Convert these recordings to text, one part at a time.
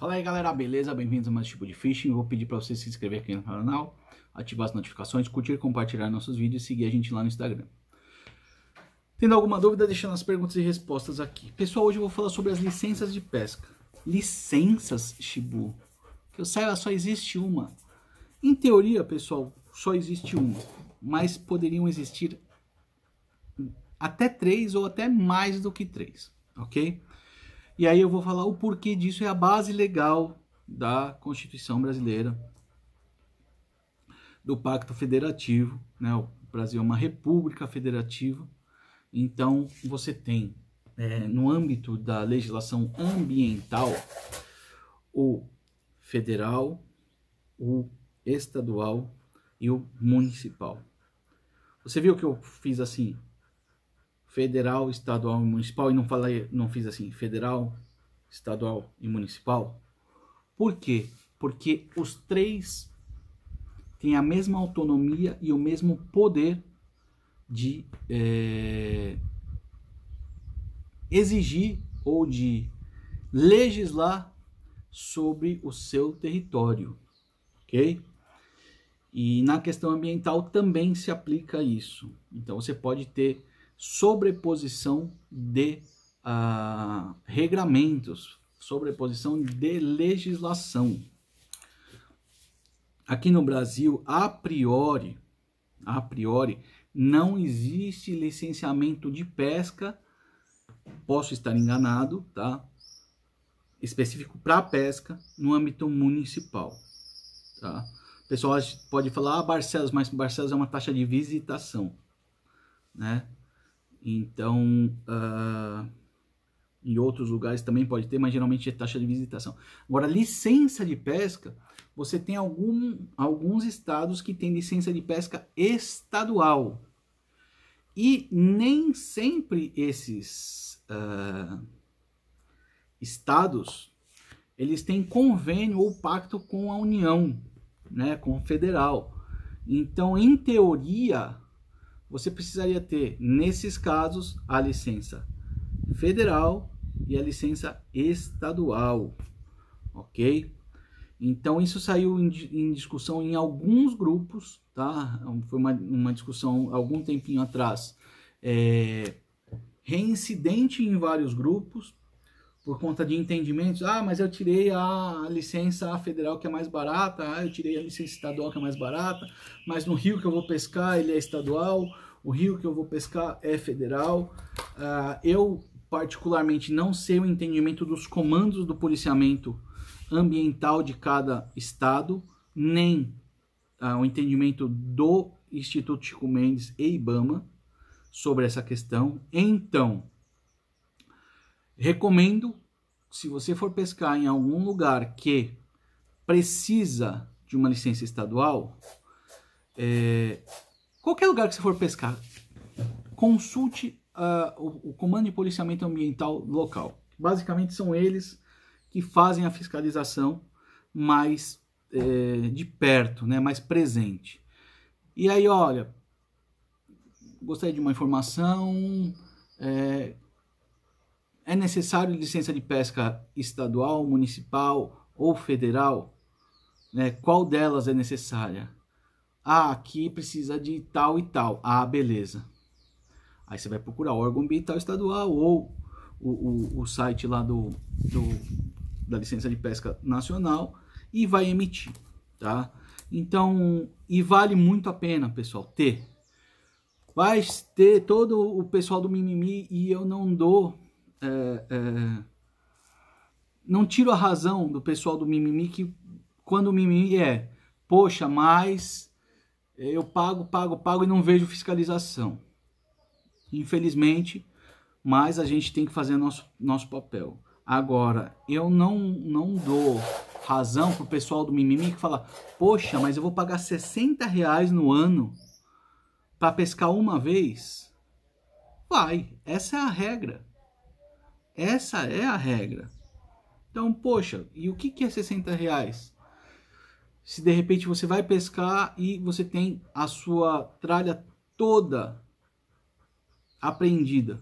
Fala aí galera, beleza? Bem-vindos a mais um tipo de fishing. Vou pedir para você se inscrever aqui no canal, ativar as notificações, curtir, compartilhar nossos vídeos e seguir a gente lá no Instagram. Tendo alguma dúvida, deixa nas perguntas e respostas aqui. Pessoal, hoje eu vou falar sobre as licenças de pesca. Licenças, Shibu. Que eu saiba, só existe uma. Em teoria, pessoal, só existe uma. Mas poderiam existir até três ou até mais do que três, ok? E aí eu vou falar o porquê disso é a base legal da Constituição brasileira, do Pacto Federativo, né? O Brasil é uma república federativa, então você tem é, no âmbito da legislação ambiental o federal, o estadual e o municipal. Você viu que eu fiz assim, federal, estadual e municipal e não falei, não fiz assim, federal, estadual e municipal. Por quê? Porque os três têm a mesma autonomia e o mesmo poder de é, exigir ou de legislar sobre o seu território, ok? E na questão ambiental também se aplica isso. Então você pode ter sobreposição de uh, regramentos, sobreposição de legislação. Aqui no Brasil, a priori, a priori, não existe licenciamento de pesca. Posso estar enganado, tá? Específico para pesca no âmbito municipal, tá? O pessoal pode falar, ah, Barcelos, mas Barcelos é uma taxa de visitação, né? Então, uh, em outros lugares também pode ter, mas geralmente é taxa de visitação. Agora, licença de pesca, você tem algum, alguns estados que têm licença de pesca estadual. E nem sempre esses uh, estados, eles têm convênio ou pacto com a União, né, com o federal. Então, em teoria, você precisaria ter, nesses casos, a licença federal e a licença estadual, ok? Então, isso saiu em, em discussão em alguns grupos, tá? Foi uma, uma discussão algum tempinho atrás, é, reincidente em vários grupos, por conta de entendimentos. Ah, mas eu tirei a licença federal que é mais barata, ah, eu tirei a licença estadual que é mais barata, mas no rio que eu vou pescar ele é estadual, o rio que eu vou pescar é federal. Uh, eu particularmente não sei o entendimento dos comandos do policiamento ambiental de cada estado, nem uh, o entendimento do Instituto Chico Mendes e IBAMA sobre essa questão. Então, Recomendo, se você for pescar em algum lugar que precisa de uma licença estadual, é, qualquer lugar que você for pescar, consulte uh, o, o, Comando de Policiamento Ambiental local. Basicamente são eles que fazem a fiscalização mais é, de perto, né, mais presente. E aí, olha, gostaria de uma informação, é, é necessário licença de pesca estadual, municipal ou federal? Né? Qual delas é necessária? Ah, aqui precisa de tal e tal. Ah, beleza. Aí você vai procurar o órgão ambiental estadual ou o, o, o site lá do, do, da licença de pesca nacional e vai emitir, tá? Então, e vale muito a pena, pessoal, ter. Vai ter todo o pessoal do mimimi e eu não dou é, é, não tiro a razão do pessoal do mimimi que quando o mimimi é, poxa, mas eu pago, pago, pago e não vejo fiscalização. Infelizmente, mas a gente tem que fazer nosso, nosso papel. Agora, eu não, não dou razão pro pessoal do mimimi que fala, poxa, mas eu vou pagar 60 reais no ano para pescar uma vez. Vai, essa é a regra. Essa é a regra. Então, poxa, e o que é 60 reais? Se de repente você vai pescar e você tem a sua tralha toda apreendida.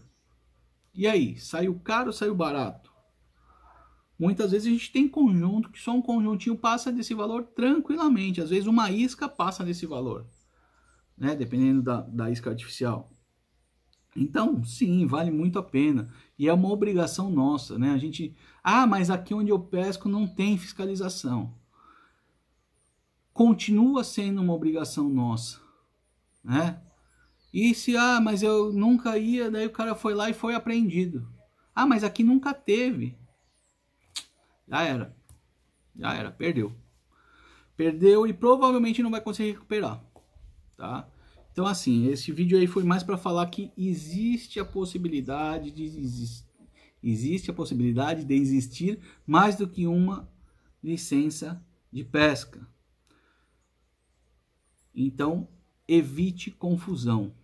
E aí, saiu caro ou saiu barato? Muitas vezes a gente tem conjunto que só um conjuntinho passa desse valor tranquilamente. Às vezes uma isca passa desse valor, né? Dependendo da, da isca artificial. Então, sim, vale muito a pena. E é uma obrigação nossa, né? A gente, ah, mas aqui onde eu pesco não tem fiscalização. Continua sendo uma obrigação nossa, né? E se, ah, mas eu nunca ia, daí o cara foi lá e foi apreendido. Ah, mas aqui nunca teve. Já era. Já era, perdeu. Perdeu e provavelmente não vai conseguir recuperar, tá? Então assim, esse vídeo aí foi mais para falar que existe a possibilidade de existe a possibilidade de existir mais do que uma licença de pesca. Então, evite confusão,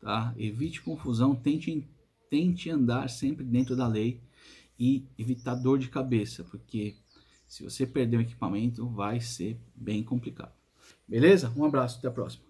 tá? Evite confusão, tente tente andar sempre dentro da lei e evitar dor de cabeça, porque se você perder o equipamento vai ser bem complicado. Beleza? Um abraço, até a próxima.